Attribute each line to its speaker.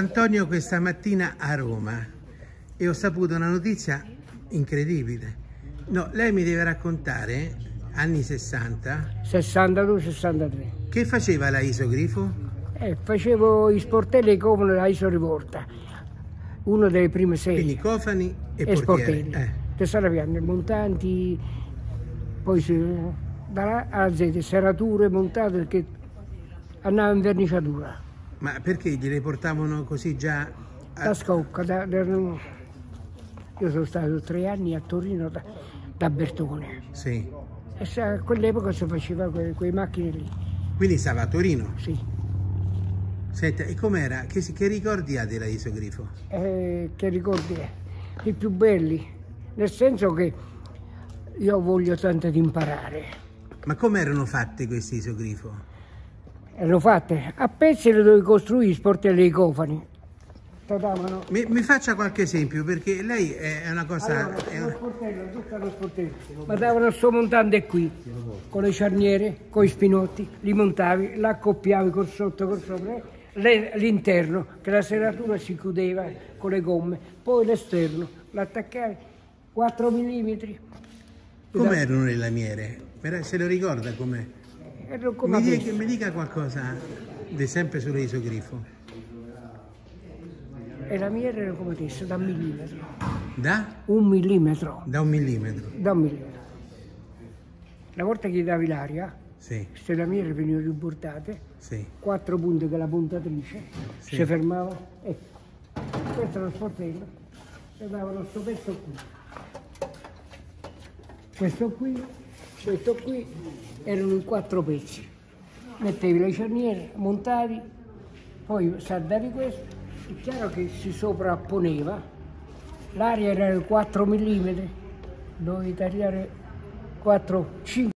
Speaker 1: Antonio questa mattina a Roma e ho saputo una notizia incredibile. No, lei mi deve raccontare, anni 60,
Speaker 2: 62-63.
Speaker 1: che faceva la isogrifo?
Speaker 2: Eh, facevo i sportelli come la Iso Rivolta, uno delle prime
Speaker 1: Quindi
Speaker 2: sei.
Speaker 1: cofani e,
Speaker 2: E
Speaker 1: portiere.
Speaker 2: sportelli.
Speaker 1: Eh.
Speaker 2: Tessera piante, montanti, poi si, da A a Z, serrature montate perché andava in verniciatura.
Speaker 1: Ma perché gliele portavano così già? a-
Speaker 2: Da Scocca, da- da- io sono stato tre anni a Torino da, da Bertone.
Speaker 1: Sì.
Speaker 2: E a quell'epoca si faceva que- quelle macchine lì,
Speaker 1: Quindi stava a Torino.
Speaker 2: sì.
Speaker 1: Senta, e com'era? Che, che ricordi ha della isogrifo?
Speaker 2: Eh, che ricordi? I più belli, nel senso che io voglio tanto di imparare.
Speaker 1: Ma come erano fatte queste isogrifo?
Speaker 2: Erano fatte a pezzi le dovevi costruire sportelli dei cofani.
Speaker 1: Mi, mi faccia qualche esempio perché lei è una cosa...
Speaker 2: Allora,
Speaker 1: è
Speaker 2: lo
Speaker 1: una-
Speaker 2: sportello, tutto lo sportello. Ma davano sto montante qui, con le cerniere, con i spinotti, li montavi, l'accoppiavi col sotto, col sopra, l'interno, che la serratura si chiudeva con le gomme, poi l'esterno, l'attaccavi 4 mm.
Speaker 1: Com'erano le lamiere? Se lo ricorda com'è? Mi dica, mi dica qualcosa di sempre sulle isogrifo.
Speaker 2: E la mia era come adesso, da un millimetro.
Speaker 1: Da?
Speaker 2: Un millimetro.
Speaker 1: Da un millimetro.
Speaker 2: Da un millimetro. Una volta che davi l'aria,
Speaker 1: Sì,
Speaker 2: se la mia venivano riportate,
Speaker 1: sì.
Speaker 2: quattro punte con la puntatrice,
Speaker 1: Sì.
Speaker 2: si fermava, ecco. Questo è lo sportello, e davano sto pezzo qui. Questo qui, questo qui, erano in quattro pezzi. Mettevi le cerniere, montavi, poi saldavi questo, è chiaro che si sovrapponeva, l'aria era di 4 mm, dovevi tagliare 4, 5